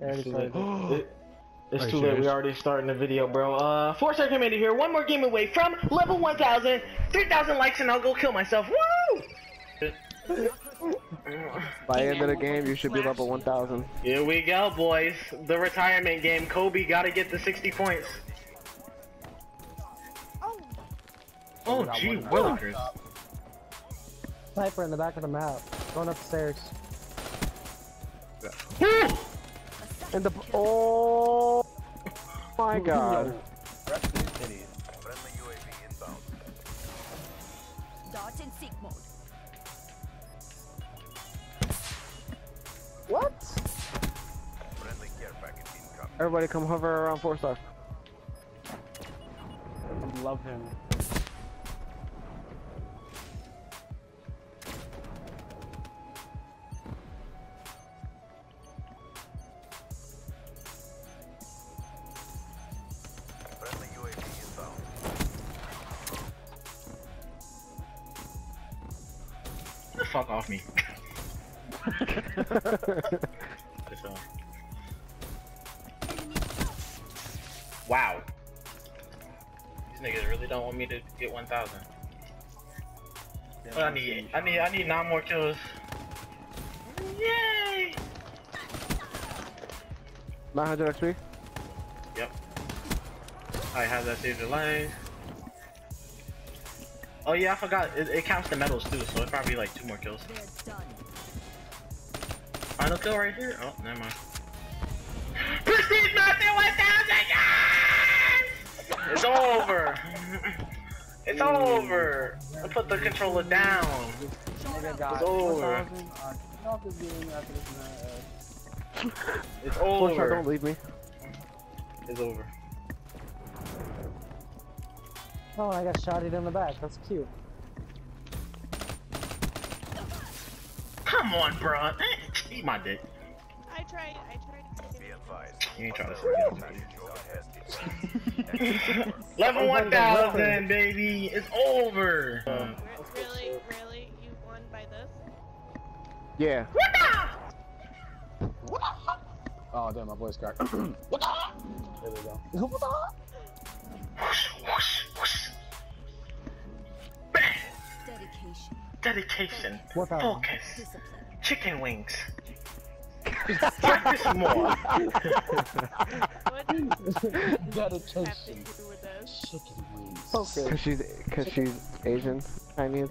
I already started. It- it's too you late. We already starting the video, bro. Uh, Four Star Commander here. One more game away from level 1,000. 3,000 likes and I'll go kill myself. Woo! By the end of the game, you should be level 1000. Here we go, boys. The retirement game. Kobe got to get the 60 points. Oh, gee, willikers. Sniper in the back of the map. Going upstairs. Woo! And the oh my god. Friendly UAV inbound. Dodge and seek mode. What? Friendly care package incoming. Everybody come hover around four star. Love him. Fuck off me. Wow. These niggas really don't want me to get 1,000. But I need, I need, I need nine more kills. Yay! 900 XP. Yep. I have that saved your life. Oh yeah, I forgot. It, it counts the medals too, so it's probably like two more kills. Final kill right here. Oh, never mind. Prestige Master 1000! Yes! It's over. it's over. I put the controller down. It's over. It's over. don't leave me. It's over. Oh, I got shotted in the back. That's cute. Come on, bro. Eat my dick. I tried. I tried to Be advised. You ain't trying to say package. Level 1000, baby. It's over. Uh, Really, really, you won by this? Yeah. What the? What the? Oh damn, my voice cracked. What the? There we go. whoosh, Dedication. Dedication. What the- Focus. Discipline. Chicken wings. Practice more. Gotta Dedication. do? Chicken wings. Cause she's, cause she's Asian, Chinese.